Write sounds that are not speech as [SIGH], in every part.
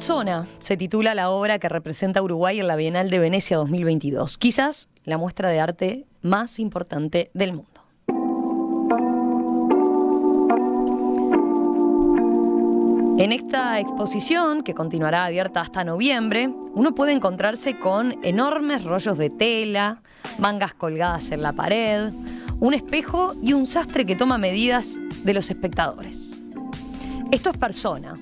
Persona se titula la obra que representa a Uruguay en la Bienal de Venecia 2022, quizás la muestra de arte más importante del mundo. En esta exposición, que continuará abierta hasta noviembre, uno puede encontrarse con enormes rollos de tela, mangas colgadas en la pared, un espejo y un sastre que toma medidas de los espectadores. Esto es Persona,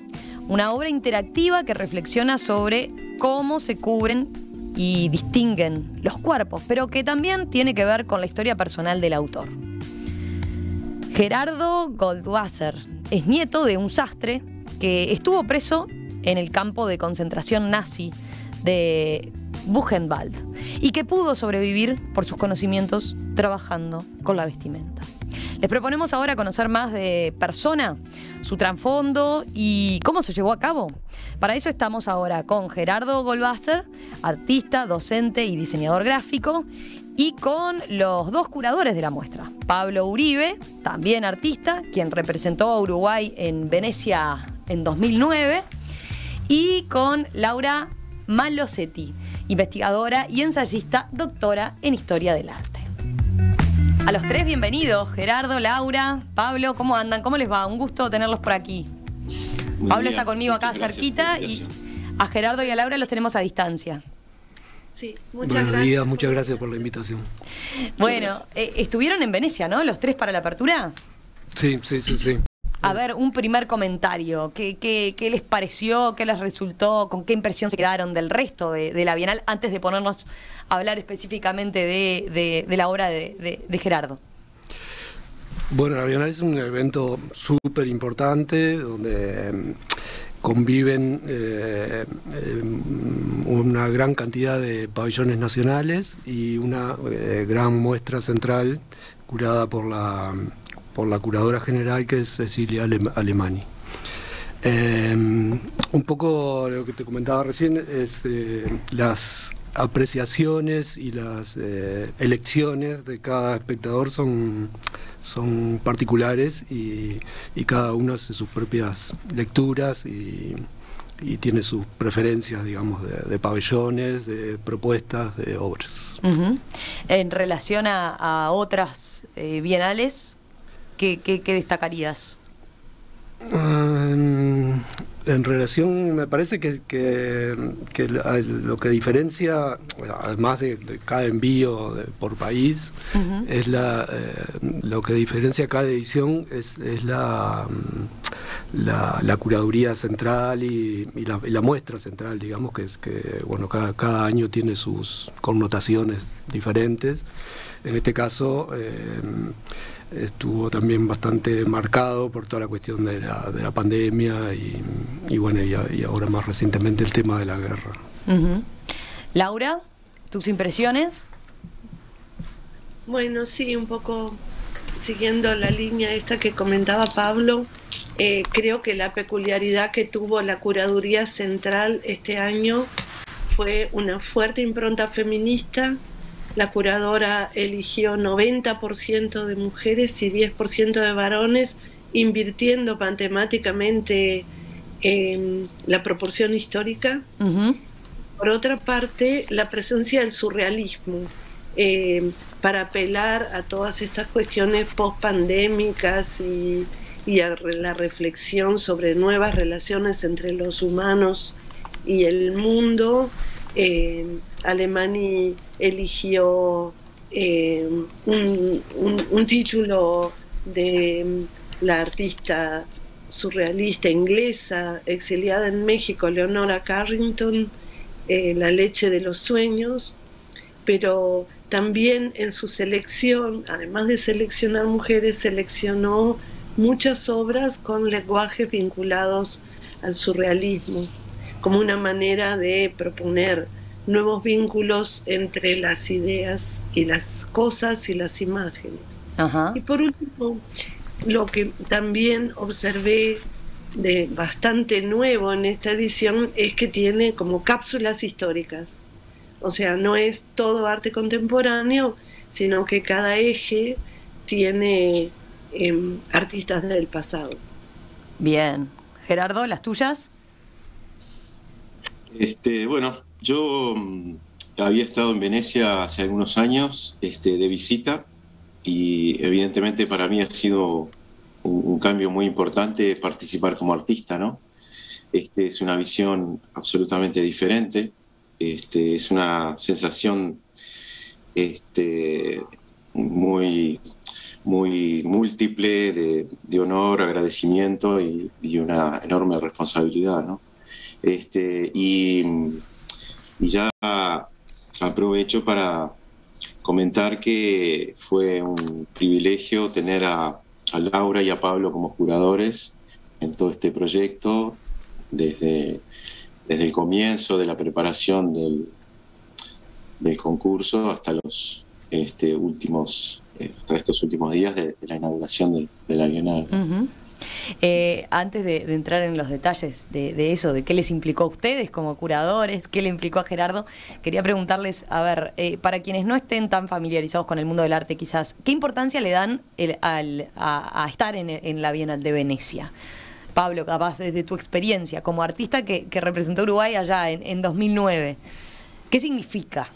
una obra interactiva que reflexiona sobre cómo se cubren y distinguen los cuerpos, pero que también tiene que ver con la historia personal del autor. Gerardo Goldwasser es nieto de un sastre que estuvo preso en el campo de concentración nazi de Buchenwald y que pudo sobrevivir por sus conocimientos trabajando con la vestimenta. Les proponemos ahora conocer más de persona, su trasfondo y cómo se llevó a cabo. Para eso estamos ahora con Gerardo Goldwasser, artista, docente y diseñador gráfico, y con los dos curadores de la muestra. Pablo Uribe, también artista, quien representó a Uruguay en Venecia en 2009, y con Laura Malosetti, investigadora y ensayista, doctora en Historia del Arte. A los tres, bienvenidos. Gerardo, Laura, Pablo, ¿cómo andan? ¿Cómo les va? Un gusto tenerlos por aquí. Pablo está conmigo acá cerquita y a Gerardo y a Laura los tenemos a distancia. Sí, muchas Buenos gracias. días, muchas gracias por la invitación. Bueno, eh, estuvieron en Venecia, ¿no? Los tres para la apertura. Sí, sí, sí, sí. A ver, un primer comentario. ¿Qué, qué, les pareció? ¿Qué les resultó? ¿Con qué impresión se quedaron del resto de, la Bienal antes de ponernos a hablar específicamente de, la obra de, Gerardo? Bueno, la Bienal es un evento súper importante donde em, conviven eh, em, una gran cantidad de pabellones nacionales y una eh, gran muestra central curada por la por la curadora general que es Cecilia Alemani. Em, un poco lo que te comentaba recién es eh, las apreciaciones y las eh, elecciones de cada espectador son, son particulares y, cada uno hace sus propias lecturas y, tiene sus preferencias, digamos, de, pabellones, de propuestas, de obras. En relación a, otras eh, bienales, ¿qué, destacarías? en relación, me parece que, lo que diferencia, además de, cada envío por país, es la, eh, lo que diferencia cada edición es, la, la, curaduría central y, la, muestra central, digamos, que es que bueno, cada, cada año tiene sus connotaciones diferentes. En este caso, eh, estuvo también bastante marcado por toda la cuestión de la, de la pandemia y, bueno, y, ahora más recientemente el tema de la guerra. Laura, ¿tus impresiones? Bueno, sí, un poco siguiendo la línea esta que comentaba Pablo, eh, creo que la peculiaridad que tuvo la curaduría central este año fue una fuerte impronta feminista, la curadora eligió 90% de mujeres y 10% de varones, invirtiendo matemáticamente en la proporción histórica. Por otra parte, la presencia del surrealismo, eh, para apelar a todas estas cuestiones post-pandémicas y, a la reflexión sobre nuevas relaciones entre los humanos y el mundo. Eh, eligió eh, un, título de la artista surrealista inglesa exiliada en México, Leonora Carrington, eh, La leche de los sueños, pero también en su selección, además de seleccionar mujeres, seleccionó muchas obras con lenguajes vinculados al surrealismo, como una manera de proponer nuevos vínculos entre las ideas y las cosas y las imágenes. Y por último, lo que también observé de bastante nuevo en esta edición es que tiene como cápsulas históricas. O sea, no es todo arte contemporáneo, sino que cada eje tiene em, artistas del pasado. Bien. Gerardo, ¿las tuyas? Este, bueno, yo mm, había estado en Venecia hace algunos años este, de visita y evidentemente para mí ha sido un, cambio muy importante participar como artista, ¿no? Este, es una visión absolutamente diferente, este, es una sensación este, muy, muy múltiple de, honor, agradecimiento y, una enorme responsabilidad, ¿no? Este, y, ya aprovecho para comentar que fue un privilegio tener a, Laura y a Pablo como juradores en todo este proyecto, desde, desde el comienzo de la preparación del, del concurso hasta los este, últimos, eh, estos últimos días de, la inauguración de, la Bienal. Eh, antes de, entrar en los detalles de, eso, de qué les implicó a ustedes como curadores, qué le implicó a Gerardo, quería preguntarles, a ver, eh, para quienes no estén tan familiarizados con el mundo del arte quizás, ¿qué importancia le dan a, estar en, la Bienal de Venecia? Pablo, capaz desde tu experiencia como artista que, representó Uruguay allá en, en 2009, ¿qué significa?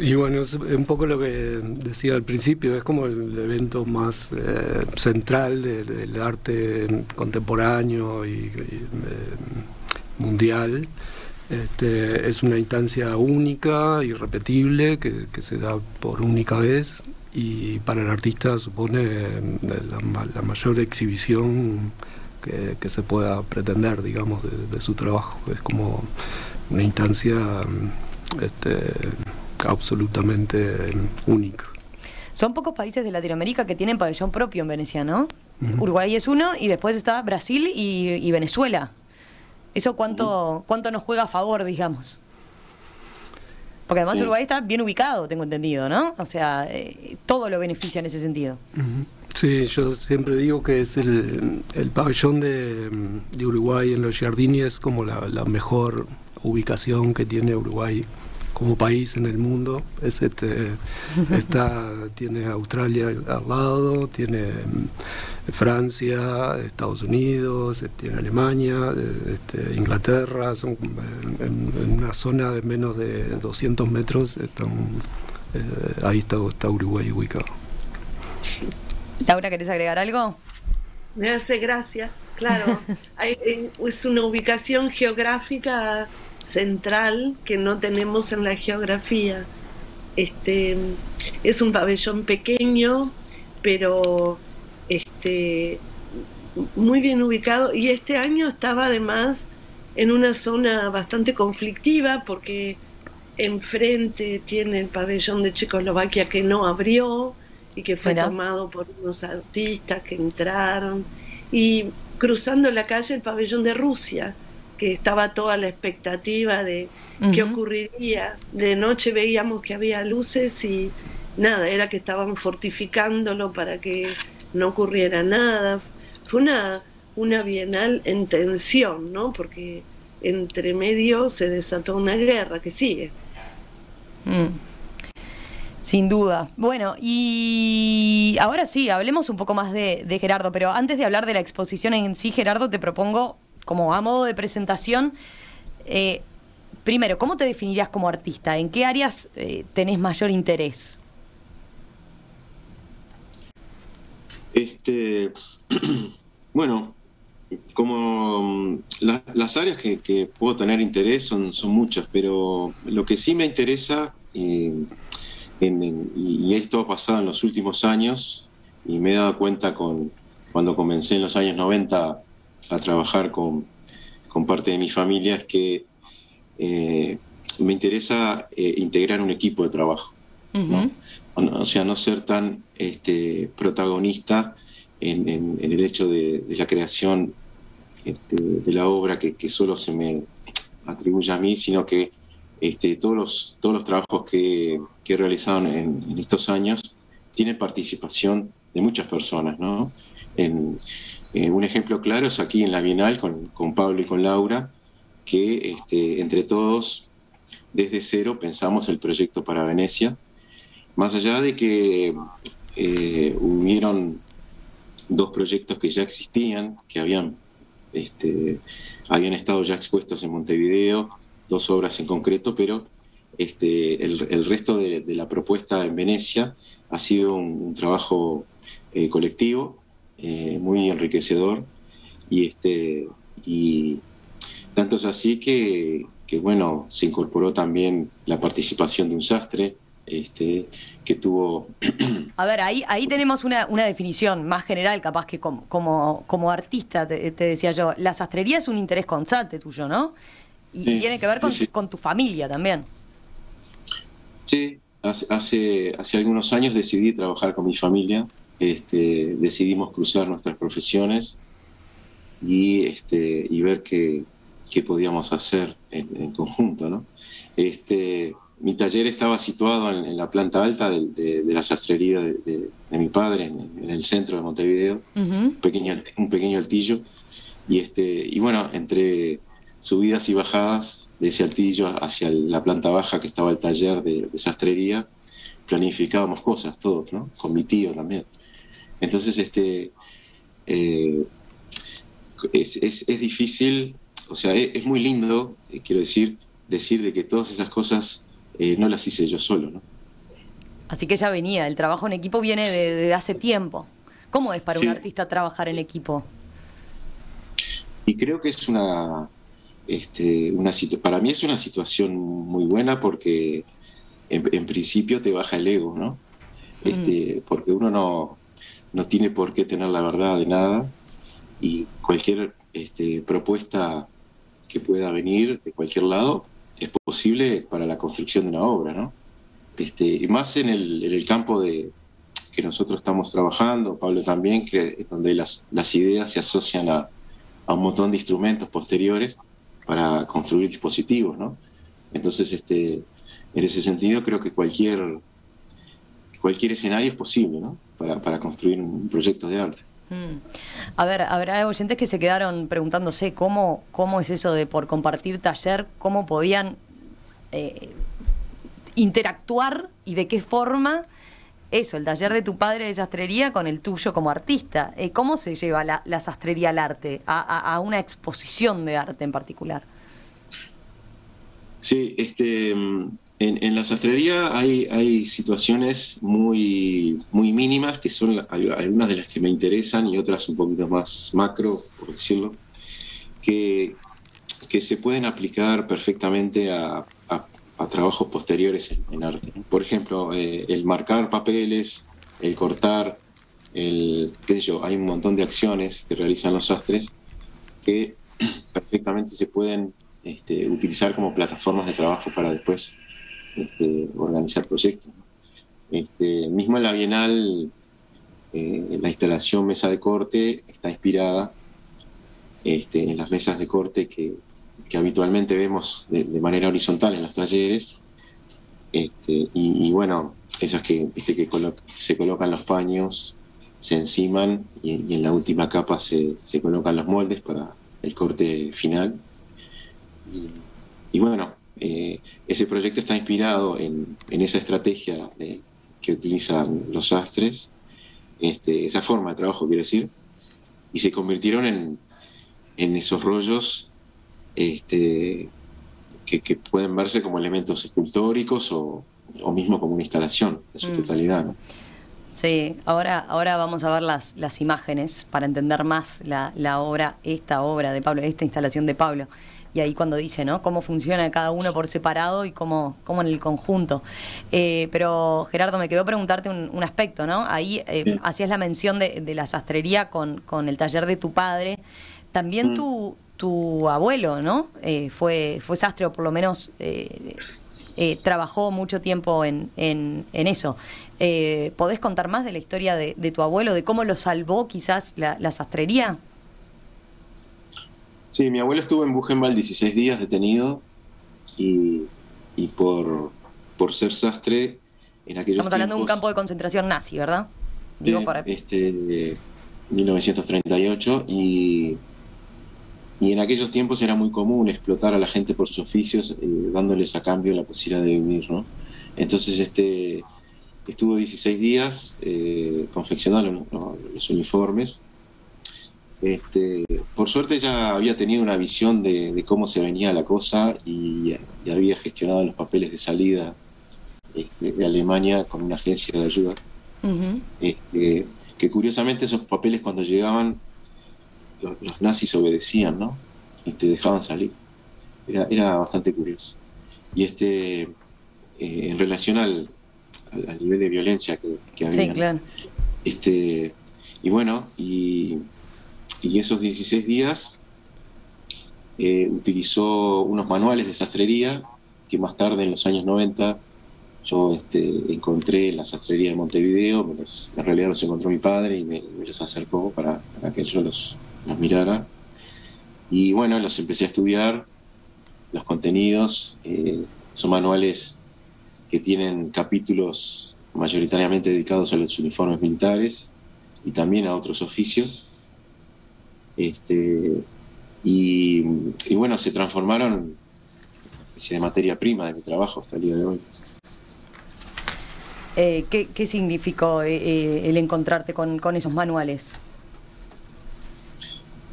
Y bueno, es un poco lo que decía al principio, es como el evento más eh, central del, arte contemporáneo y, eh, mundial. Este, es una instancia única, irrepetible, que, se da por única vez y para el artista supone eh, la, mayor exhibición que, se pueda pretender, digamos, de, de, su trabajo. Es como una instancia este, absolutamente único. Son pocos países de Latinoamérica que tienen pabellón propio en Venecia, ¿no? Uruguay es uno y después está Brasil y, Venezuela. ¿Eso cuánto, cuánto nos juega a favor, digamos? Porque además Uruguay está bien ubicado, tengo entendido, ¿no? O sea, eh, todo lo beneficia en ese sentido. Sí, yo siempre digo que es el, pabellón de, Uruguay en los Giardini es como la mejor ubicación que tiene Uruguay como país en el mundo. Es este, [LAUGHS] está, tiene Australia al lado, tiene mm, Francia, Estados Unidos, eh, tiene Alemania, eh, este, Inglaterra, son en, una zona de menos de 200 metros, están, eh, ahí está, está Uruguay ubicado. Laura, ¿querés agregar algo? Me hace gracia, claro. [LAUGHS] es una ubicación geográfica central que no tenemos en la geografía. Este, es un pabellón pequeño, pero este, muy bien ubicado. Y este año estaba además en una zona bastante conflictiva porque enfrente tiene el pabellón de Checoslovaquia que no abrió y que fue tomado por unos artistas que entraron. Y cruzando la calle el pabellón de Rusia que estaba toda la expectativa de qué ocurriría. De noche veíamos que había luces y nada, era que estaban fortificándolo para que no ocurriera nada. Fue una, una bienal en tensión, ¿no? Porque entre medio se desató una guerra que sigue. Mm. Sin duda. Bueno, y ahora sí, hablemos un poco más de, de Gerardo, pero antes de hablar de la exposición en sí, Gerardo, te propongo como a modo de presentación, eh, primero, ¿cómo te definirías como artista? ¿En qué áreas eh, tenés mayor interés? Este, [CLEARS THROAT] bueno, como mm, las áreas que, puedo tener interés son, son muchas, pero lo que sí me interesa, y esto ha pasado en los últimos años, y me he dado cuenta con, cuando comencé en los años 90 a trabajar con, parte de mi familia es que eh, me interesa eh, integrar un equipo de trabajo. O sea, no ser tan este, protagonista en, el hecho de, la creación este, de la obra que, solo se me atribuye a mí, sino que este, todos, los, todos los trabajos que, he realizado en, estos años tienen participación de muchas personas. ¿no? En, eh, un ejemplo claro es aquí en la Bienal con, Pablo y con Laura, que este, entre todos, desde cero, pensamos el proyecto para Venecia. Más allá de que eh, hubieron dos proyectos que ya existían, que habían este, habían estado ya expuestos en Montevideo, dos obras en concreto, pero este, el, resto de, la propuesta en Venecia ha sido un, trabajo eh, colectivo, eh, muy enriquecedor, y, este, y tanto es así que, que, bueno, se incorporó también la participación de un sastre, este, que tuvo... [CLEARS THROAT] A ver, ahí, ahí tenemos una, definición más general, capaz que como, como, artista, te, decía yo, la sastrería es un interés constante tuyo, ¿no? Y tiene que ver con, tu familia también. Sí, hace, hace algunos años decidí trabajar con mi familia, este, decidimos cruzar nuestras profesiones y, este, y ver qué, qué podíamos hacer en, en conjunto, ¿no? Este, mi taller estaba situado en, la planta alta de, la sastrería de, mi padre, en, el centro de Montevideo, un, pequeño, un pequeño altillo. Y, este, y bueno, entre subidas y bajadas de ese altillo hacia la planta baja que estaba el taller de, sastrería, planificábamos cosas todos, ¿no? Con mi tío también. Entonces, este, eh, es, es, difícil, o sea, es, muy lindo, eh, quiero decir, decir de que todas esas cosas eh, no las hice yo solo. ¿no? Así que ya venía, el trabajo en equipo viene de, hace tiempo. ¿Cómo es para un artista trabajar en equipo? Y creo que es una, este, una para mí es una situación muy buena porque en, principio te baja el ego, ¿no? Mm. Este, porque uno no, no tiene por qué tener la verdad de nada y cualquier este, propuesta que pueda venir de cualquier lado es posible para la construcción de una obra, ¿no? Este, y más en el, campo de que nosotros estamos trabajando, Pablo también, que, donde las, las ideas se asocian a, un montón de instrumentos posteriores para construir dispositivos, ¿no? Entonces, este, en ese sentido, creo que cualquier, cualquier escenario es posible, ¿no? Para, para construir un proyecto de arte. Mm. A ver, habrá oyentes que se quedaron preguntándose cómo, cómo es eso de por compartir taller, cómo podían eh, interactuar y de qué forma eso, el taller de tu padre de sastrería con el tuyo como artista. Eh, ¿Cómo se lleva la, sastrería al arte, a, una exposición de arte en particular? Sí, este, en, la sastrería hay, situaciones muy, muy mínimas, que son algunas de las que me interesan y otras un poquito más macro, por decirlo, que, que se pueden aplicar perfectamente a, trabajos posteriores en, arte. Por ejemplo, eh, el marcar papeles, el cortar, el, qué sé yo, hay un montón de acciones que realizan los sastres que [CLEARS THROAT] perfectamente se pueden este, utilizar como plataformas de trabajo para después este, organizar proyectos. Este, mismo en la Bienal, eh, la instalación mesa de corte está inspirada este, en las mesas de corte que, habitualmente vemos de, manera horizontal en los talleres. Y, bueno, esas que se colocan los paños, se enciman y, en la última capa se, colocan los moldes para el corte final. y bueno, eh, ese proyecto está inspirado en, esa estrategia que utilizan los astres, este, esa forma de trabajo, quiero decir, y se convirtieron en, esos rollos este, que, pueden verse como elementos escultóricos o, mismo como una instalación en su mm. totalidad. Sí, ahora, ahora vamos a ver las, las imágenes para entender más la, la obra, esta obra de Pablo, esta instalación de Pablo y ahí cuando dice, ¿no? Cómo funciona cada uno por separado y cómo, cómo en el conjunto. Eh, pero Gerardo, me quedó preguntarte un, aspecto, ¿no? Ahí eh, hacías la mención de, la sastrería con, con, el taller de tu padre. También mm. tu, tu abuelo, ¿no? Eh, fue, fue sastre o por lo menos trabajó mucho tiempo en, en, eso. ¿Podés contar más de la historia de, tu abuelo, de cómo lo salvó quizás la, la sastrería? Sí, mi abuelo estuvo en Buchenwald 16 días detenido y, por, por ser sastre en aquellos Estamos hablando de un campo de concentración nazi, ¿verdad? Digo, para... Este, 1938 y, y en aquellos tiempos era muy común explotar a la gente por sus oficios eh, dándoles a cambio la posibilidad de vivir, ¿no? Entonces este, estuvo 16 días eh, confeccionando los uniformes Este, por suerte ya había tenido una visión de, cómo se venía la cosa y, había gestionado los papeles de salida este, de Alemania con una agencia de ayuda. este, que curiosamente esos papeles cuando llegaban los, nazis obedecían, ¿no? Y te dejaban salir. Era, era bastante curioso. Y este, eh, en relación al, al, nivel de violencia que, que había. Sí, claro. Este, y bueno, y, y esos 16 días eh, utilizó unos manuales de sastrería que más tarde, en los años 90, yo este, encontré en la sastrería de Montevideo, en realidad los encontró mi padre y me, los acercó para, para que yo los, los mirara. Y bueno, los empecé a estudiar, los contenidos, eh, son manuales que tienen capítulos mayoritariamente dedicados a los uniformes militares y también a otros oficios. Este, y, bueno, se transformaron de materia prima de mi trabajo hasta el día de hoy. Eh, ¿qué, significó eh, el encontrarte con, con esos manuales?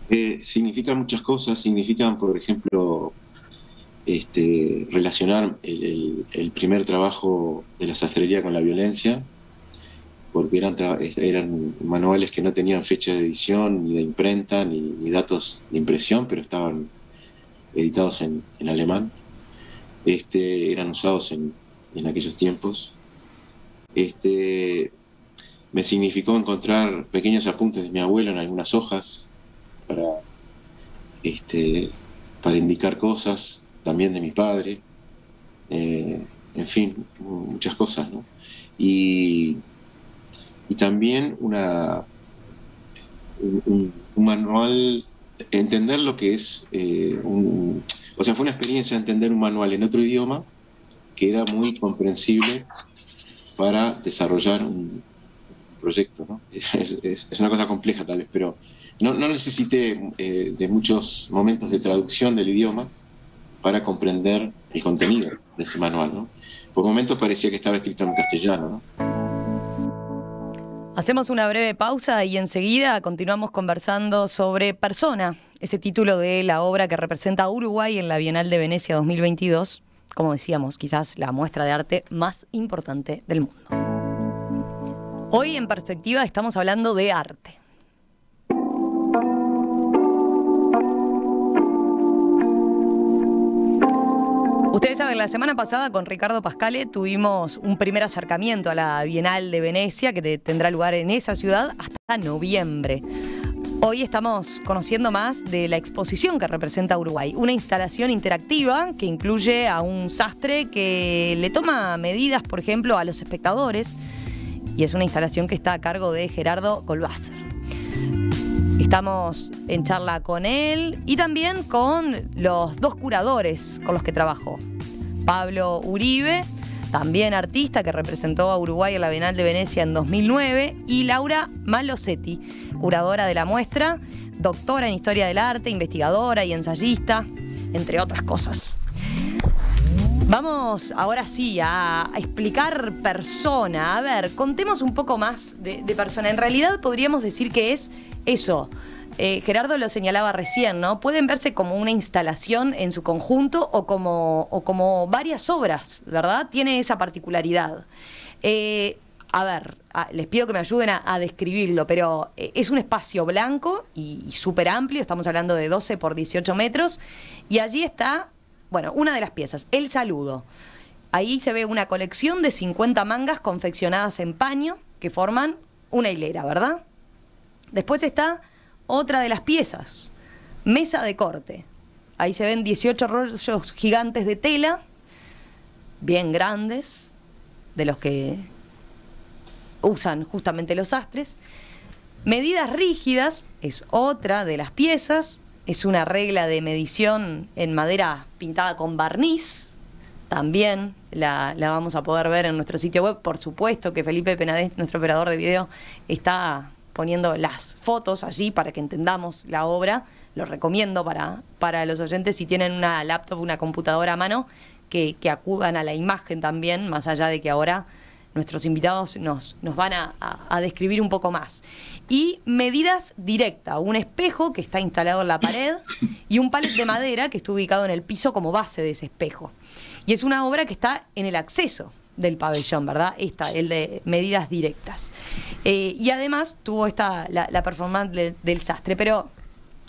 Eh, significan muchas cosas, significan, por ejemplo, este, relacionar el, primer trabajo de la sastrería con la violencia, porque eran, manuales que no tenían fecha de edición, ni de imprenta, ni, datos de impresión, pero estaban editados en, alemán. Este, eran usados en, en aquellos tiempos. Este, me significó encontrar pequeños apuntes de mi abuelo en algunas hojas para, este, para indicar cosas, también de mi padre, eh, en fin, muchas cosas, ¿no? Y, y también un, manual, entender lo que es eh, un... O sea, fue una experiencia entender un manual en otro idioma que era muy comprensible para desarrollar un proyecto, ¿no? [LAUGHS] Es, es una cosa compleja tal vez, pero no, no necesité eh, de muchos momentos de traducción del idioma para comprender el contenido de ese manual. ¿no? Por momentos parecía que estaba escrito en castellano. Hacemos una breve pausa y enseguida continuamos conversando sobre Persona, ese título de la obra que representa a Uruguay en la Bienal de Venecia 2022, como decíamos, quizás la muestra de arte más importante del mundo. Hoy en perspectiva estamos hablando de arte. Ustedes saben, la semana pasada con Ricardo Pascale tuvimos un primer acercamiento a la Bienal de Venecia que tendrá lugar en esa ciudad hasta noviembre. Hoy estamos conociendo más de la exposición que representa Uruguay, una instalación interactiva que incluye a un sastre que le toma medidas, por ejemplo, a los espectadores, y es una instalación que está a cargo de Gerardo Colbácer. Estamos en charla con él y también con los dos curadores con los que trabajó. Pablo Uribe, también artista que representó a Uruguay en la Bienal de Venecia en 2009, y Laura Malosetti, curadora de la muestra, doctora en Historia del Arte, investigadora y ensayista, entre otras cosas. Vamos ahora sí a, explicar persona. A ver, contemos un poco más de, persona. En realidad podríamos decir que es eso. Eh, Gerardo lo señalaba recién, ¿no? Pueden verse como una instalación en su conjunto o como, varias obras, ¿verdad? Tiene esa particularidad. Eh, a ver, les pido que me ayuden a, describirlo, pero eh, es un espacio blanco y, y súper amplio, estamos hablando de 12 por 18 metros, y allí está bueno, una de las piezas, el saludo. Ahí se ve una colección de 50 mangas confeccionadas en paño que forman una hilera, ¿verdad? Después está otra de las piezas, mesa de corte. Ahí se ven 18 rollos gigantes de tela, bien grandes, de los que usan justamente los astres. Medidas rígidas es otra de las piezas, es una regla de medición en madera pintada con barniz. También la, vamos a poder ver en nuestro sitio web. Por supuesto que Felipe Penadez, nuestro operador de video, está poniendo las fotos allí para que entendamos la obra. Lo recomiendo para, para los oyentes si tienen una laptop, una computadora a mano, que, acudan a la imagen también, más allá de que ahora nuestros invitados nos, nos van a, a describir un poco más. Y medidas directas, un espejo que está instalado en la pared y un palet de madera que está ubicado en el piso como base de ese espejo. Y es una obra que está en el acceso del pabellón, ¿verdad? Esta, el de medidas directas. Eh, y además tuvo esta, la, performance del sastre. Pero,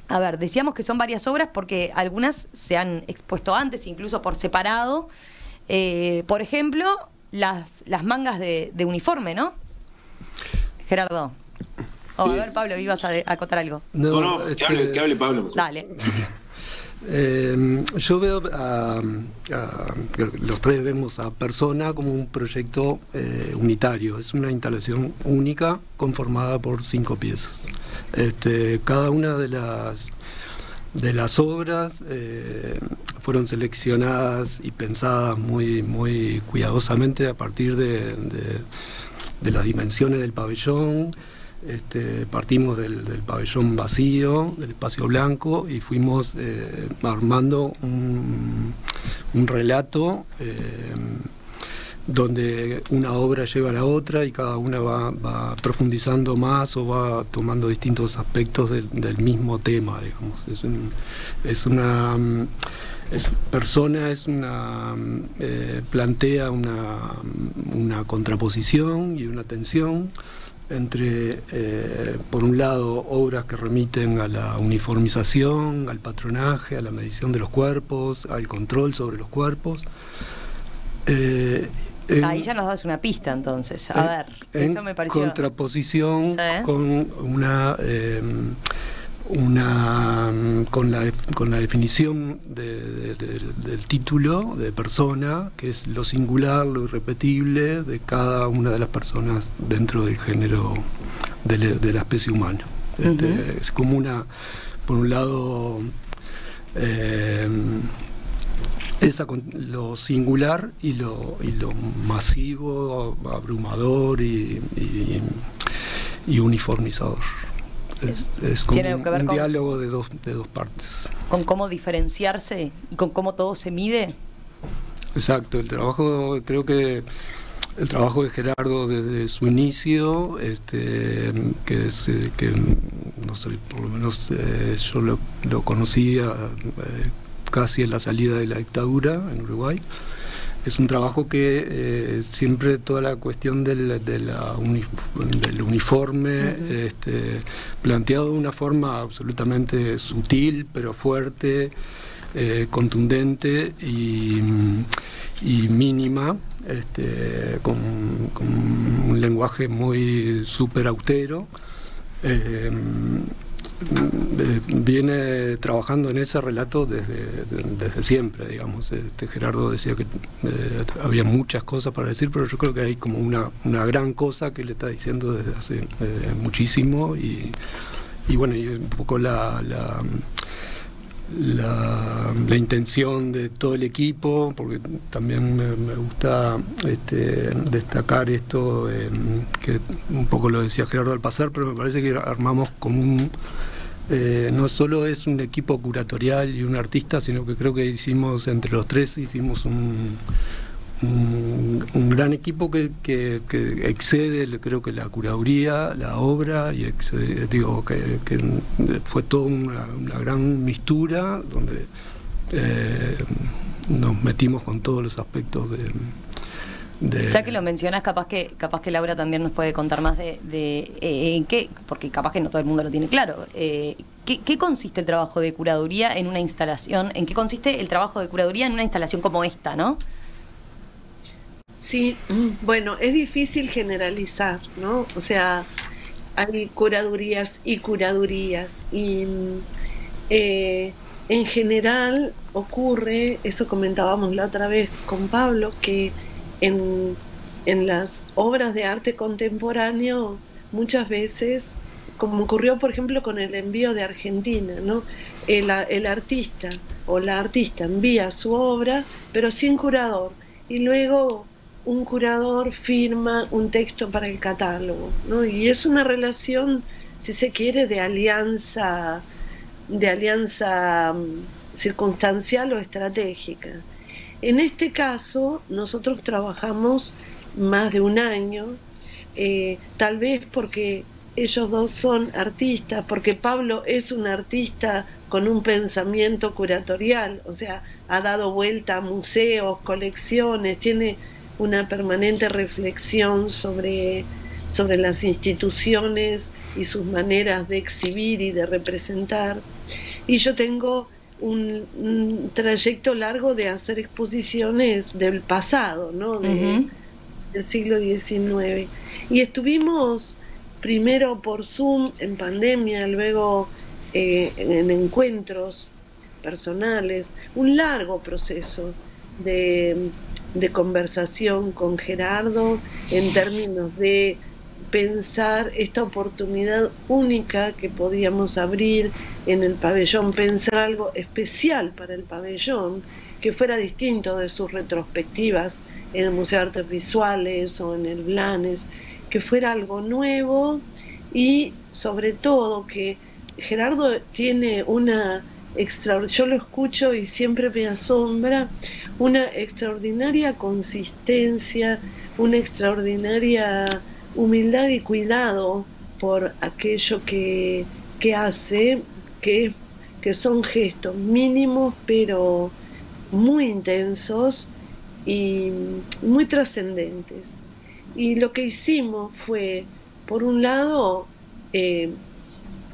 a ver, decíamos que son varias obras porque algunas se han expuesto antes, incluso por separado. Eh, por ejemplo, las, las mangas de, uniforme, ¿no? Gerardo. Oh, a ver, Pablo, ibas a, acotar algo. No, no, que, hable, este, que hable Pablo. Dale. [LAUGHS] Eh, yo veo a, los tres vemos a Persona como un proyecto eh, unitario. Es una instalación única conformada por cinco piezas. Este, cada una de las de las obras eh, fueron seleccionadas y pensadas muy muy cuidadosamente a partir de las dimensiones del pabellón este, partimos del, pabellón vacío, del espacio blanco, y fuimos eh, armando un, relato eh, donde una obra lleva a la otra y cada una va, profundizando más o va tomando distintos aspectos del, mismo tema, digamos. Es, una persona es una eh, plantea una, una contraposición y una tensión entre, eh, por un lado, obras que remiten a la uniformización, al patronaje, a la medición de los cuerpos, al control sobre los cuerpos. Eh, Ahí ya nos das una pista entonces. A ver, eso me pareció. Contraposición con una. Eh, una con la, con la definición del título de persona, que es lo singular, lo irrepetible de cada una de las personas dentro del género de, la especie humana. Este, es como una, por un lado, eh, esa, lo singular y lo, y lo masivo, abrumador y uniformizador. Es, como un, diálogo de dos, de dos partes. Con cómo diferenciarse y con cómo todo se mide. Exacto, el trabajo, creo que el trabajo de Gerardo desde su inicio, este, que es eh, que no sé, por lo menos eh, yo lo, lo conocía eh, casi en la salida de la dictadura en Uruguay es un trabajo que eh, siempre toda la cuestión del, uniforme, este, planteado de una forma absolutamente sutil, pero fuerte, eh, contundente y, mínima, este, con, un lenguaje muy súper austero. Eh, eh, viene trabajando en ese relato desde, desde siempre, digamos. Este, Gerardo decía que eh, había muchas cosas para decir, pero yo creo que hay como una, una gran cosa que le está diciendo desde hace eh, muchísimo y, y, bueno, y un poco la, la la, intención de todo el equipo, porque también me, gusta este, destacar esto, que un poco lo decía Gerardo al pasar, pero me parece que armamos como un... Eh, no solo es un equipo curatorial y un artista, sino que creo que hicimos, entre los tres, hicimos un, un, gran equipo que, que, excede, creo que la curaduría, la obra, y digo, que, fue toda una, gran mistura donde eh, nos metimos con todos los aspectos de, Ya que lo mencionas, capaz que capaz que Laura también nos puede contar más de, eh, en qué, porque capaz que no todo el mundo lo tiene claro. Eh, ¿qué, ¿Qué consiste el trabajo de curaduría en una instalación? ¿En qué consiste el trabajo de curaduría en una instalación como esta, no? Sí, bueno, es difícil generalizar, ¿no? O sea, hay curadurías y curadurías y eh, en general ocurre, eso comentábamos la otra vez con Pablo, que en, las obras de arte contemporáneo muchas veces, como ocurrió por ejemplo con el envío de Argentina, ¿no? el, el artista o la artista envía su obra pero sin curador y luego un curador firma un texto para el catálogo, ¿no? Y es una relación, si se quiere, de alianza, de alianza mm, circunstancial o estratégica. En este caso, nosotros trabajamos más de un año, eh, tal vez porque ellos dos son artistas, porque Pablo es un artista con un pensamiento curatorial, o sea, ha dado vuelta a museos, colecciones, tiene una permanente reflexión sobre, sobre las instituciones y sus maneras de exhibir y de representar. Y yo tengo un, trayecto largo de hacer exposiciones del pasado, ¿no? del siglo XIX. Y estuvimos primero por Zoom en pandemia, luego eh, en encuentros personales, un largo proceso de, de conversación con Gerardo en términos de pensar esta oportunidad única que podíamos abrir en el pabellón, pensar algo especial para el pabellón, que fuera distinto de sus retrospectivas en el Museo de Artes Visuales o en el Blanes, que fuera algo nuevo y sobre todo que Gerardo tiene una yo lo escucho y siempre me asombra una extraordinaria consistencia, una extraordinaria humildad y cuidado por aquello que, hace, que, que son gestos mínimos pero muy intensos y muy trascendentes. Y lo que hicimos fue, por un lado, eh,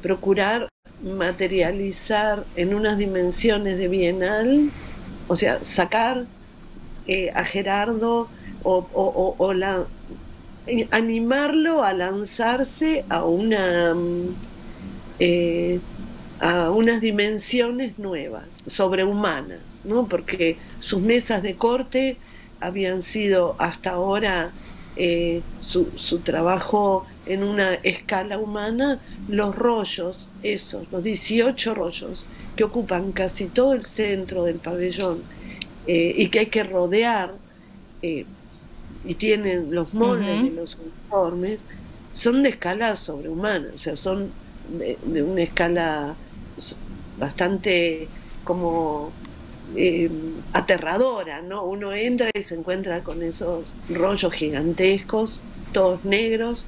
procurar materializar en unas dimensiones de bienal, o sea, sacar eh, a Gerardo o, la, animarlo a lanzarse a una mm, eh, a unas dimensiones nuevas, sobrehumanas, ¿no? porque sus mesas de corte habían sido hasta ahora eh, su, su trabajo en una escala humana los rollos, esos, los 18 rollos que ocupan casi todo el centro del pabellón eh, y que hay que rodear eh, y tienen los moldes de los uniformes, son de escala sobrehumana, o sea, son de, una escala bastante como eh, aterradora, ¿no? Uno entra y se encuentra con esos rollos gigantescos, todos negros,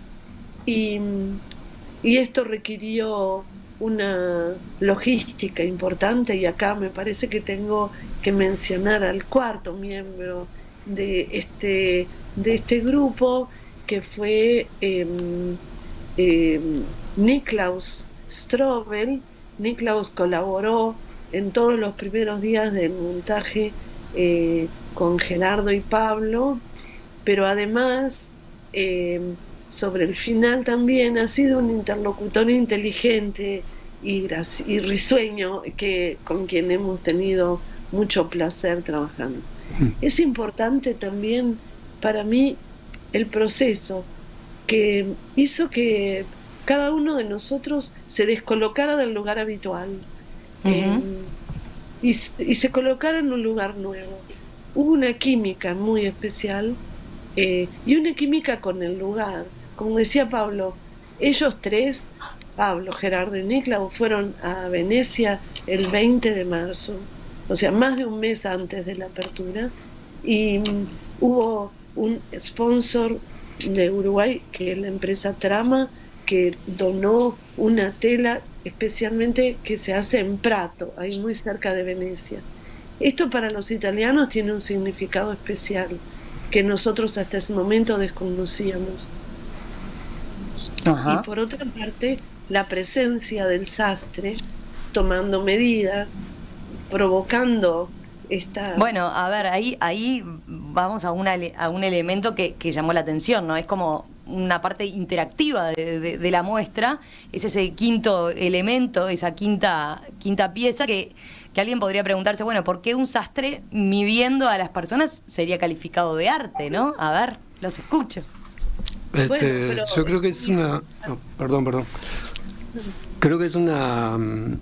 y, esto requirió una logística importante y acá me parece que tengo que mencionar al cuarto miembro de este, de este grupo que fue eh, eh, Niklaus Strobel. Niklaus colaboró en todos los primeros días del montaje eh, con Gerardo y Pablo, pero además em, sobre el final también ha sido un interlocutor inteligente y, y risueño que, con quien hemos tenido mucho placer trabajando. Es importante también para mí el proceso que hizo que cada uno de nosotros se descolocara del lugar habitual eh, y, y, se colocara en un lugar nuevo. Hubo una química muy especial eh, y una química con el lugar como decía Pablo, ellos tres, Pablo, Gerardo y Niclau, fueron a Venecia el 20 de marzo, o sea, más de un mes antes de la apertura, y mm, hubo un sponsor de Uruguay, que es la empresa Trama, que donó una tela especialmente que se hace en Prato, ahí muy cerca de Venecia. Esto para los italianos tiene un significado especial que nosotros hasta ese momento desconocíamos. Y por otra parte, la presencia del sastre tomando medidas, provocando esta... Bueno, a ver, ahí, ahí vamos a, una, a un elemento que, llamó la atención, ¿no? Es como una parte interactiva de, la muestra, es ese quinto elemento, esa quinta, quinta pieza que, que alguien podría preguntarse, bueno, ¿por qué un sastre midiendo a las personas sería calificado de arte, ¿no? A ver, los escucho. Este, yo creo que es una. perdón, perdón. Creo que es una, mm,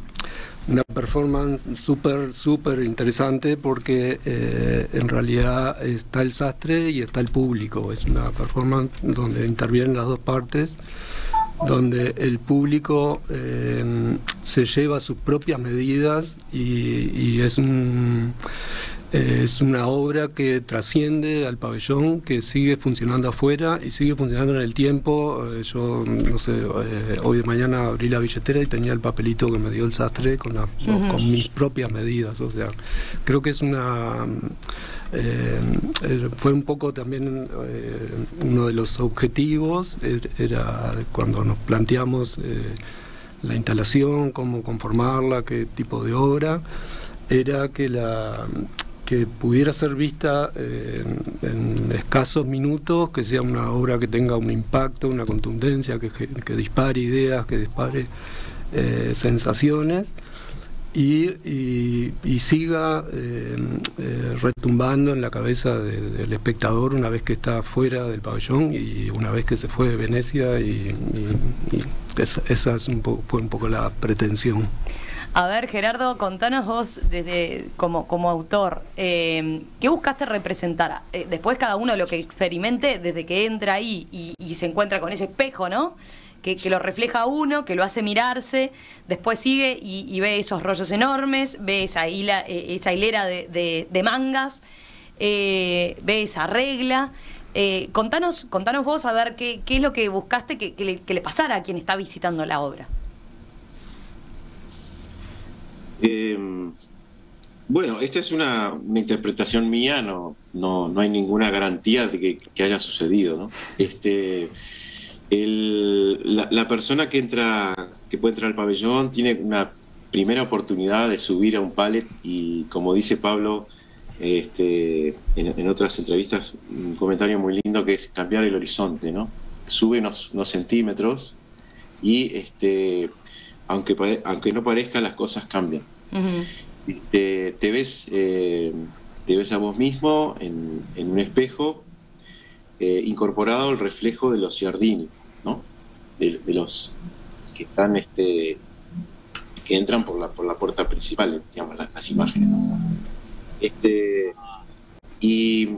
una performance súper, súper interesante porque eh, en realidad está el sastre y está el público. Es una performance donde intervienen las dos partes, donde el público eh, se lleva sus propias medidas y, y es un es una obra que trasciende al pabellón, que sigue funcionando afuera y sigue funcionando en el tiempo. Eh, yo, no sé, eh, hoy de mañana abrí la billetera y tenía el papelito que me dio el sastre con, con mis propias medidas. O sea, creo que es una... fue un poco también uno de los objetivos, er, era cuando nos planteamos la instalación, cómo conformarla, qué tipo de obra, era que la que pudiera ser vista eh, en escasos minutos, que sea una obra que tenga un impacto, una contundencia, que, dispare ideas, que dispare eh, sensaciones y, siga eh, retumbando en la cabeza del espectador una vez que está fuera del pabellón y una vez que se fue de Venecia y, esa, fue un poco la pretensión. A ver, Gerardo, contanos vos desde como, como autor, eh, ¿qué buscaste representar? Eh, después cada uno lo que experimente desde que entra ahí y, se encuentra con ese espejo, ¿no? Que, lo refleja uno, que lo hace mirarse, después sigue y, ve esos rollos enormes, ve esa, hila, eh, esa hilera de, mangas, ve esa regla. contanos, contanos vos a ver qué, qué es lo que buscaste que, le, que le pasara a quien está visitando la obra. Eh, bueno, esta es una, interpretación mía, no, no, hay ninguna garantía de que, haya sucedido. ¿no? Este, la, persona que entra, que puede entrar al pabellón, tiene una primera oportunidad de subir a un pallet y, como dice Pablo este, en, otras entrevistas, un comentario muy lindo que es cambiar el horizonte, ¿no? Sube unos, unos centímetros y este, aunque, aunque no parezca, las cosas cambian. te, ves, eh, te ves a vos mismo en, un espejo eh, incorporado al reflejo de los Giardini, ¿no? De, los que están, este, que entran por la, por la puerta principal, digamos, las, imágenes. Este, y,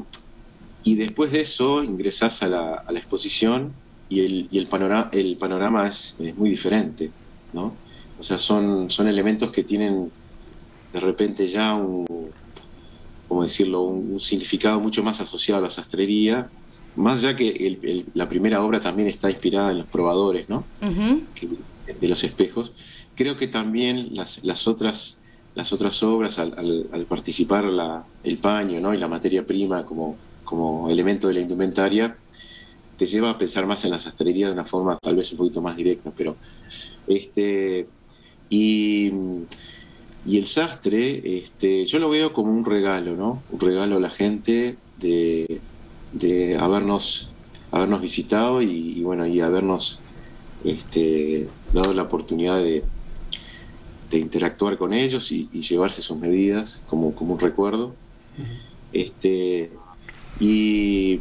después de eso ingresás a la, a la exposición y el, y el, panorama, el panorama es, es muy diferente, ¿no? O sea, son, son elementos que tienen de repente ya un, ¿cómo decirlo?, un, significado mucho más asociado a la sastrería, más ya que la primera obra también está inspirada en los probadores, ¿no? de los espejos. Creo que también las, las otras las otras obras, al, participar la, el paño ¿no? y la materia prima como, como elemento de la indumentaria, te lleva a pensar más en la sastrería de una forma tal vez un poquito más directa. Pero este, y, el sastre, este, yo lo veo como un regalo, ¿no? Un regalo a la gente de, habernos, habernos visitado y, bueno, y habernos este, dado la oportunidad de, interactuar con ellos y, llevarse sus medidas como, como un recuerdo. Este, y,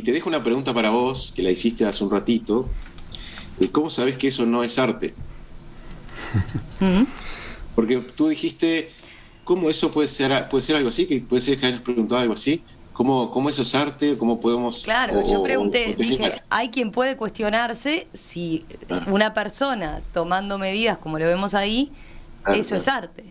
te dejo una pregunta para vos, que la hiciste hace un ratito. ¿Cómo sabes que eso no es arte? Porque tú dijiste, ¿cómo eso puede ser, puede ser algo así? Que puede ser que hayas preguntado algo así. ¿Cómo, cómo eso es arte? ¿Cómo podemos...? Claro, yo pregunté, dije, hay quien puede cuestionarse si una persona tomando medidas como lo vemos ahí, eso es arte.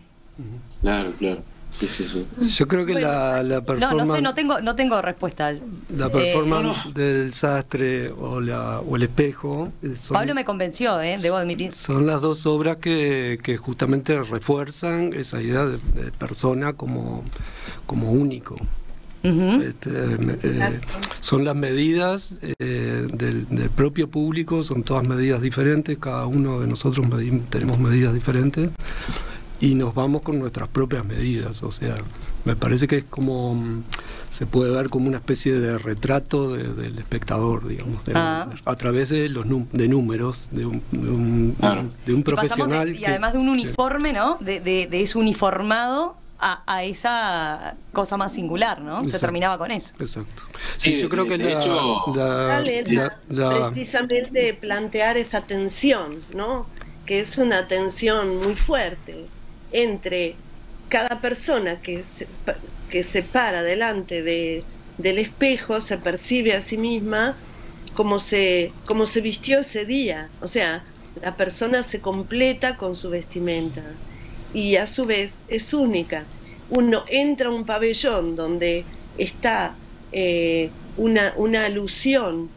Claro, claro. Sí, sí, sí. Yo creo que la, la, performance... No, no sé, no tengo, no tengo respuesta. La performance eh, del sastre o, la, o el espejo... Eh, Pablo me convenció, eh, debo admitir. Son las dos obras que, que justamente refuerzan esa idea de, persona como, como único. Este, eh, son las medidas del, del, propio público, son todas medidas diferentes, cada uno de nosotros tenemos medidas diferentes y nos vamos con nuestras propias medidas. O sea, me parece que es como, mm, se puede ver como una especie de retrato del espectador, digamos, ah. a través de los de números de un, de un, profesional. Y, además de un uniforme, ¿no? De, de, ese uniformado. A, esa cosa más singular, ¿no? Se terminaba con eso. Exacto. Sí, yo creo que la, precisamente plantear esa tensión, ¿no? Que es una tensión muy fuerte entre cada persona que se, que se para delante de, del espejo se percibe a sí misma como se, como se vistió ese día. O sea, la persona se completa con su vestimenta y a su vez es única. uno entra a un pabellón donde está eh, una, una alusión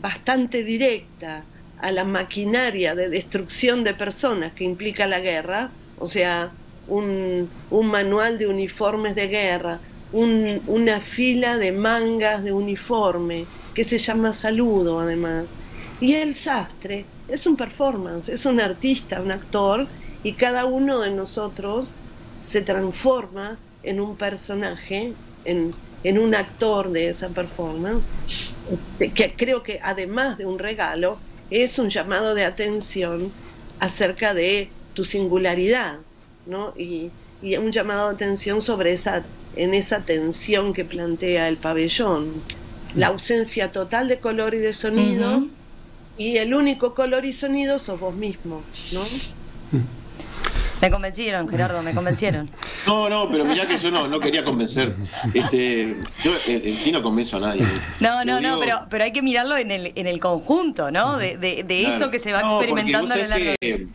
bastante directa a la maquinaria de destrucción de personas que implica la guerra, o sea, un, manual de uniformes de guerra, una fila de mangas de uniforme, que se llama saludo además. Y el sastre es un performance, es un artista, un actor, y cada uno de nosotros se transforma en un personaje, en, en un actor de esa performance, que creo que además de un regalo, es un llamado de atención acerca de tu singularidad, ¿no? Y, un llamado de atención sobre esa, en esa tensión que plantea el pabellón. La ausencia total de color y de sonido, y el único color y sonido sos vos mismo, ¿no? Me convencieron, Gerardo, me convencieron. [LAUGHS] No, no, pero mirá que yo no, no quería convencer. Este, yo en, sí no convenzo a nadie. No, no, no, pero, pero hay que mirarlo en el, en el conjunto, ¿no? De, de, eso que se va experimentando en el que,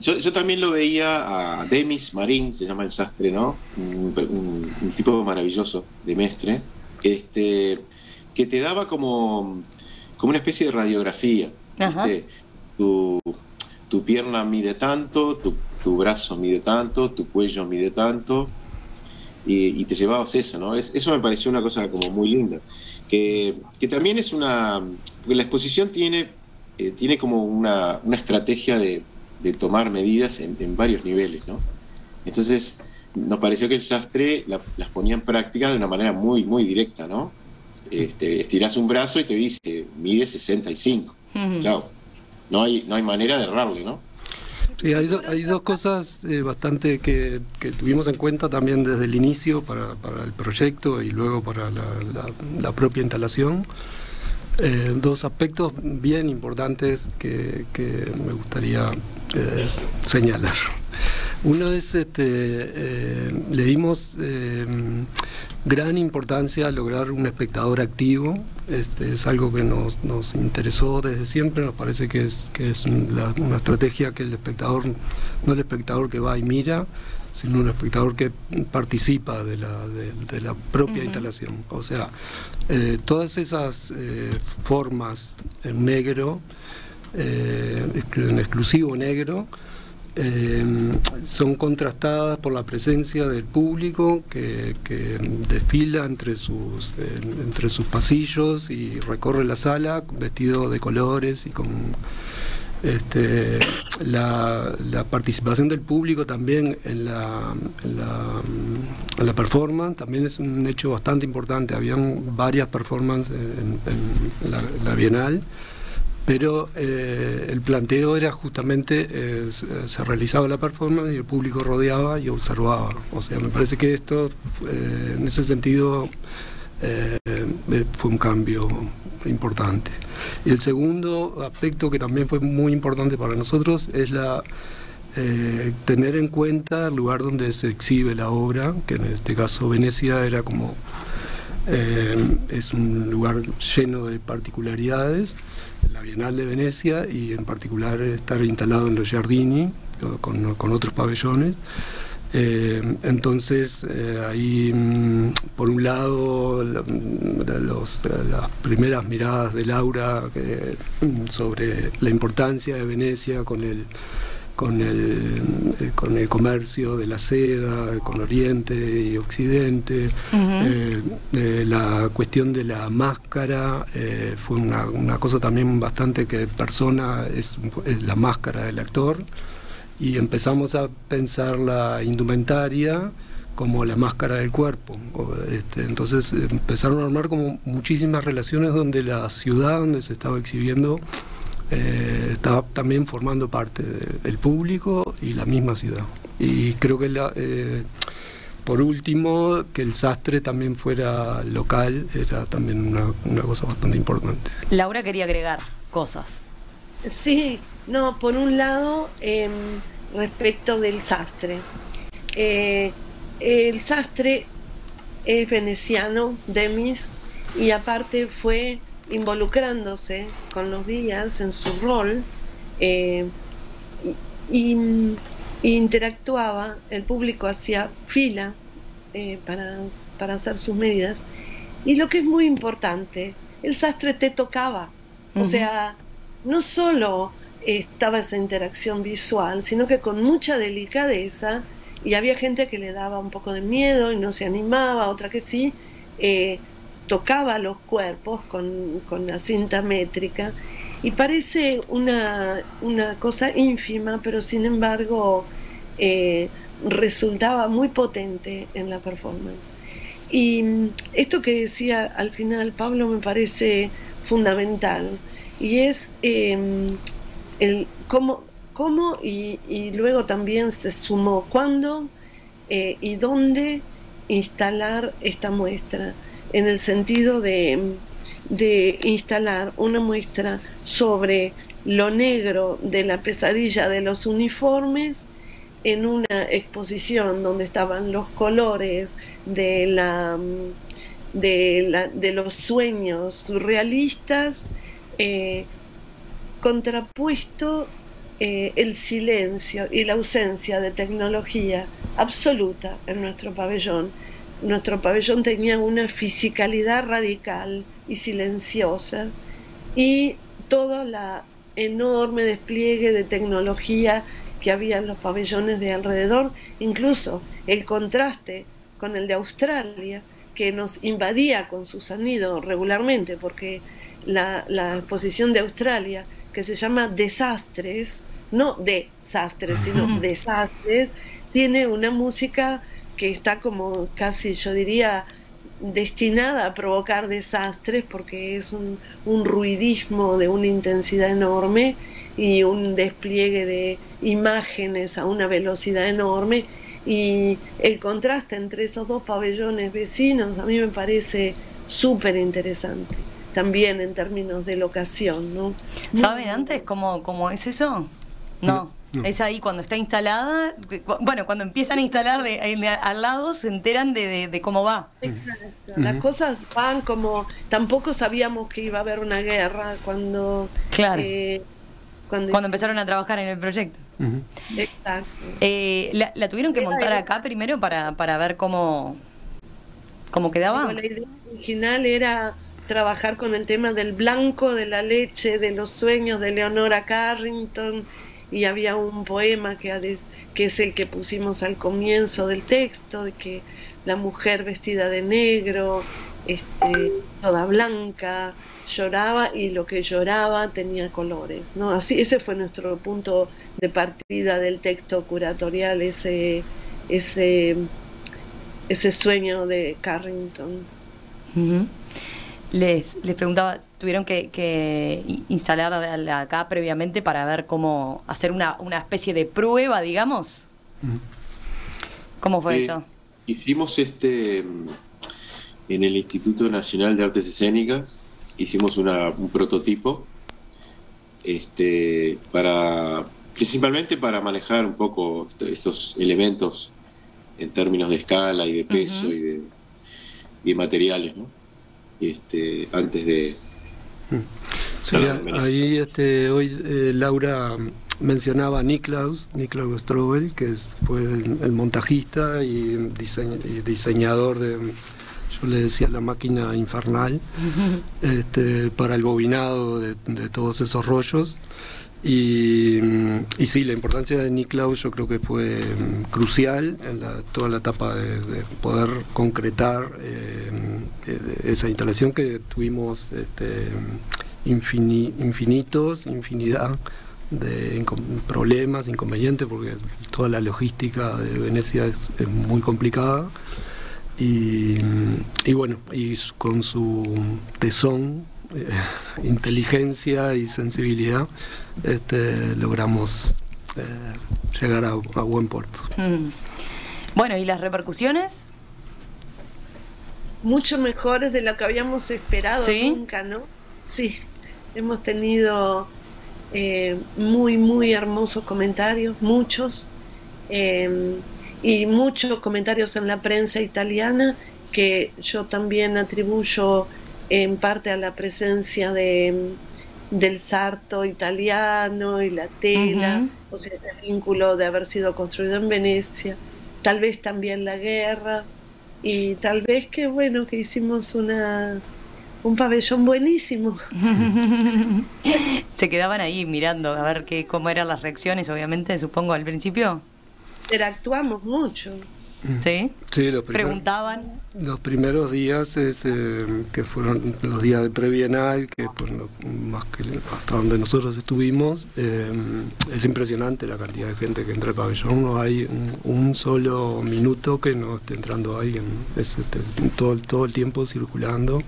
yo, yo, también lo veía a Demis Marín, se llama el sastre, ¿no? Un, tipo maravilloso de Mestre, este, que te daba como, como una especie de radiografía. Tu, tu pierna mide tanto, tu tu brazo mide tanto, tu cuello mide tanto, y, te llevabas eso, ¿no? Es, eso me pareció una cosa como muy linda, que, también es una, porque la exposición tiene, eh, tiene como una, estrategia de, tomar medidas en, varios niveles, ¿no? Entonces, nos pareció que el sastre las ponía en práctica de una manera muy, muy directa, ¿no? Este, estirás un brazo y te dice, mide 65. Chao. No hay, no hay manera de errarle, ¿no? Sí, hay, hay dos cosas eh, bastante que, tuvimos en cuenta también desde el inicio para, para el proyecto y luego para la, propia instalación. Eh, dos aspectos bien importantes que, me gustaría eh, señalar. Uno es, este, le dimos gran importancia a lograr un espectador activo. Este, es algo que nos, nos, interesó desde siempre, nos parece que es, que es una estrategia que el espectador, no el espectador que va y mira, sino un espectador que participa de la, de, la propia instalación. O sea, eh, todas esas eh, formas en negro, eh, en exclusivo negro, son contrastadas por la presencia del público que, desfila entre sus, entre sus pasillos y recorre la sala vestido de colores y con este, la, participación del público también en la, la, performance también es un hecho bastante importante. Habían varias performances en, la Bienal pero eh, el planteo era justamente, eh, se realizaba la performance y el público rodeaba y observaba. O sea, me parece que esto, eh, en ese sentido, fue un cambio importante. Y el segundo aspecto que también fue muy importante para nosotros es la tener en cuenta el lugar donde se exhibe la obra, que en este caso Venecia era como, es un lugar lleno de particularidades la Bienal de Venecia y en particular estar instalado en los Giardini con, con otros pabellones. Eh, entonces, eh, ahí, mm, por un lado, las primeras miradas de Laura mm, sobre la importancia de Venecia con el con el, eh, con el comercio de la seda, con Oriente y Occidente. Eh, la cuestión de la máscara fue una, una, cosa también bastante que persona es, la máscara del actor. Y empezamos a pensar la indumentaria como la máscara del cuerpo. Este, entonces empezaron a armar como muchísimas relaciones donde la ciudad donde se estaba exhibiendo eh, estaba también formando parte del público y la misma ciudad. Y creo que eh, por último, que el sastre también fuera local era también una, cosa bastante importante. Laura quería agregar cosas. Sí, no, por un lado, em, respecto del sastre. Eh, el sastre es veneciano, Demis, y aparte fue involucrándose con los días en su rol eh, y, interactuaba, el público hacía fila eh, para, para hacer sus medidas. Y lo que es muy importante, el sastre te tocaba. O sea, no solo estaba esa interacción visual, sino que con mucha delicadeza, y había gente que le daba un poco de miedo y no se animaba, otra que sí, eh, tocaba los cuerpos con, con, la cinta métrica, y parece una, una cosa ínfima, pero sin embargo eh, resultaba muy potente en la performance. Y esto que decía al final Pablo me parece fundamental, y es em, cómo, cómo y, luego también se sumó cuándo eh, y dónde instalar esta muestra, en el sentido de, de instalar una muestra sobre lo negro de la pesadilla de los uniformes en una exposición donde estaban los colores de, la, de, la, de los sueños surrealistas eh, contrapuesto eh, el silencio y la ausencia de tecnología absoluta en nuestro pabellón. Nuestro pabellón tenía una fisicalidad radical y silenciosa y todo el enorme despliegue de tecnología que había en los pabellones de alrededor, incluso el contraste con el de Australia, que nos invadía con su sonido regularmente, porque la, exposición de Australia, que se llama Desastres, no desastres, sino desastres, tiene una música que está como casi, yo diría, destinada a provocar desastres porque es un, un, ruidismo de una intensidad enorme y un despliegue de imágenes a una velocidad enorme. Y el contraste entre esos dos pabellones vecinos a mí me parece súper interesante también en términos de locación. ¿no? ¿Saben antes cómo, cómo es eso? No. Es ahí cuando está instalada, bueno, cuando empiezan a instalar al lado se enteran de, cómo va. Exacto. Las cosas van como, tampoco sabíamos que iba a haber una guerra cuando... Claro. Eh, cuando, empezaron a trabajar en el proyecto. Exacto. Eh, la, tuvieron que montar acá primero para, para ver cómo, cómo quedaba? la idea original era trabajar con el tema del blanco de la leche, de los sueños de Leonora Carrington, y había un poema que, que es el que pusimos al comienzo del texto, de que la mujer vestida de negro, este, toda blanca, lloraba y lo que lloraba tenía colores. ¿no? Así, ese fue nuestro punto de partida del texto curatorial, ese, ese, ese sueño de Carrington les, les preguntaba, ¿tuvieron que, instalar acá previamente para ver cómo hacer una, especie de prueba, digamos? ¿Cómo fue eso? Hicimos este en el Instituto Nacional de Artes Escénicas, hicimos un prototipo este, para principalmente para manejar un poco estos elementos en términos de escala y de peso y, de, y de materiales, ¿no? Este, antes de... ahí este, hoy eh, Laura mencionaba a Niklaus, Niklaus Strobel, que fue el, montajista y, diseñador de, yo le decía, la máquina infernal, [LAUGHS] este, para el bobinado de, todos esos rollos. Y, y, sí, la importancia de Niklaus yo creo que fue mm, crucial en toda la etapa de, poder concretar eh, eh, esa instalación que tuvimos este, infinitos, infinidad de problemas, inconvenientes, porque toda la logística de Venecia es, muy complicada. Y, y, bueno, y con su tesón, eh, inteligencia y sensibilidad, este, logramos eh, llegar a, buen puerto. Mm. Bueno, ¿y las repercusiones? Mucho mejores de lo que habíamos esperado nunca, ¿no? Sí, hemos tenido eh, muy, muy hermosos comentarios, muchos, em, y muchos comentarios en la prensa italiana que yo también atribuyo en parte a la presencia de, del sarto italiano y la tela, o sea, ese vínculo de haber sido construido en Venecia, tal vez también la guerra, y tal vez que bueno que hicimos una un pabellón buenísimo. [LAUGHS] Se quedaban ahí mirando a ver qué, cómo eran las reacciones, obviamente, supongo al principio. Interactuamos mucho. ¿Sí? Sí, los Preguntaban. Los primeros días es, eh, que fueron los días de prebienal, que fueron más que hasta donde nosotros estuvimos, eh, es impresionante la cantidad de gente que entra al pabellón. No hay un, solo minuto que no esté entrando alguien. Es este, todo, todo el tiempo circulando.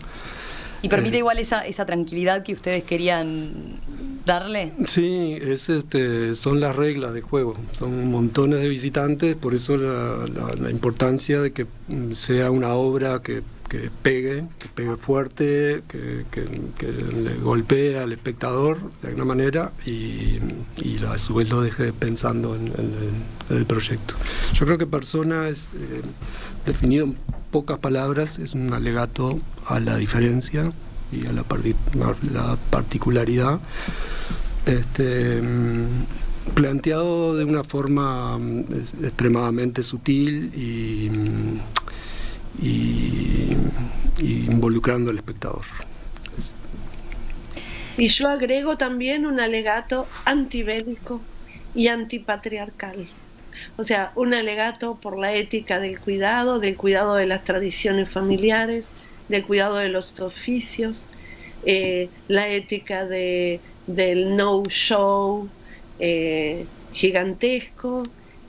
¿Y permite eh, igual esa, esa tranquilidad que ustedes querían darle? Sí, es este, son las reglas de juego. Son montones de visitantes, por eso la, la, importancia de que sea una obra que, que pegue, que pegue fuerte, que, que, le golpee al espectador de alguna manera y, y a su vez lo deje pensando en, el, proyecto. Yo creo que Persona es eh, definido en pocas palabras, es un alegato a la diferencia y a la, la particularidad, este, mm, planteado de una forma mm, extremadamente sutil y, y, involucrando al espectador. Y yo agrego también un alegato antibélico y antipatriarcal. O sea, un alegato por la ética del cuidado, del cuidado de las tradiciones familiares, del cuidado de los oficios, eh, la ética de, del no-show eh, gigantesco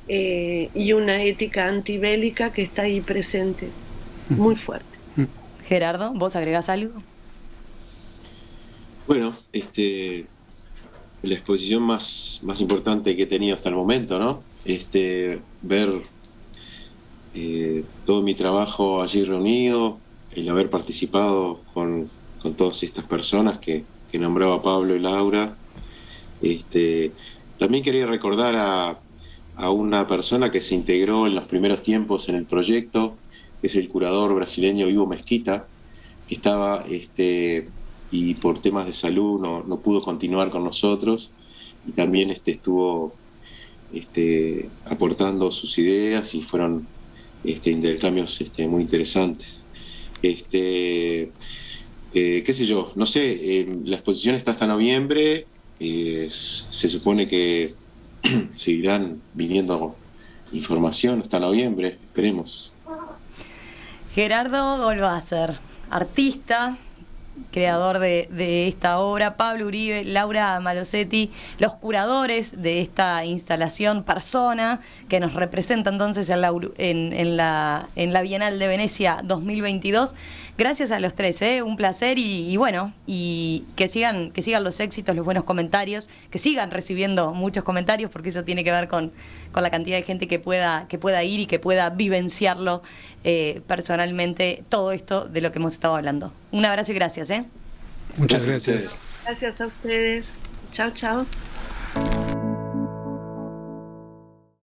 eh, y una ética antibélica que está ahí presente, muy fuerte. Gerardo, ¿vos agregás algo? Bueno, este, la exposición más, más importante que he tenido hasta el momento, ¿no? Este, ver todo mi trabajo allí reunido, el haber participado con, todas estas personas que, nombraba Pablo y Laura. Este, también quería recordar a, una persona que se integró en los primeros tiempos en el proyecto, es el curador brasileño Ivo Mezquita, que estaba este, y por temas de salud no, pudo continuar con nosotros y también este, estuvo este, aportando sus ideas y fueron este, intercambios este, muy interesantes. Este, eh, qué sé yo, no sé, eh, la exposición está hasta noviembre, eh, se supone que [CLEARS THROAT] seguirán viniendo información hasta noviembre, esperemos. Gerardo Golbazer, artista, creador de, esta obra, Pablo Uribe, Laura Malosetti, los curadores de esta instalación Persona, que nos representa entonces en la Bienal de Venecia 2022. Gracias a los tres, ¿eh? un placer y, bueno, y que sigan, que sigan los éxitos, los buenos comentarios, que sigan recibiendo muchos comentarios, porque eso tiene que ver con, con la cantidad de gente que pueda, que pueda ir y que pueda vivenciarlo eh, personalmente todo esto de lo que hemos estado hablando. Un abrazo y gracias. ¿eh? Muchas gracias. Gracias a ustedes. Chao, chao.